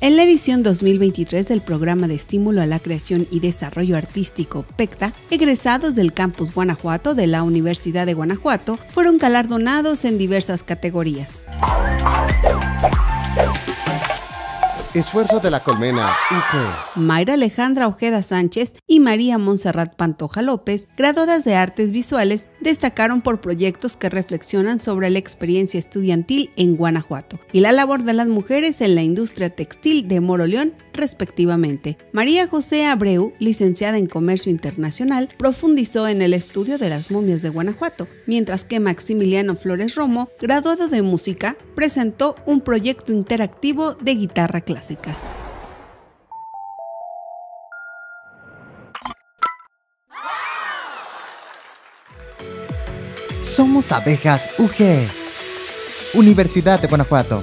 En la edición 2023 del Programa de Estímulo a la Creación y Desarrollo Artístico PECTA, egresados del Campus Guanajuato de la Universidad de Guanajuato fueron galardonados en diversas categorías. Esfuerzo de la colmena UG. Mayra Alejandra Ojeda Sánchez y María Montserrat Pantoja López, graduadas de artes visuales, destacaron por proyectos que reflexionan sobre la experiencia estudiantil en Guanajuato y la labor de las mujeres en la industria textil de Moroleón, respectivamente. María José Abreu, licenciada en Comercio Internacional, profundizó en el estudio de las momias de Guanajuato, mientras que Maximiliano Flores Romo, graduado de música, presentó un proyecto interactivo de guitarra clásica. Somos Abejas UG, Universidad de Guanajuato.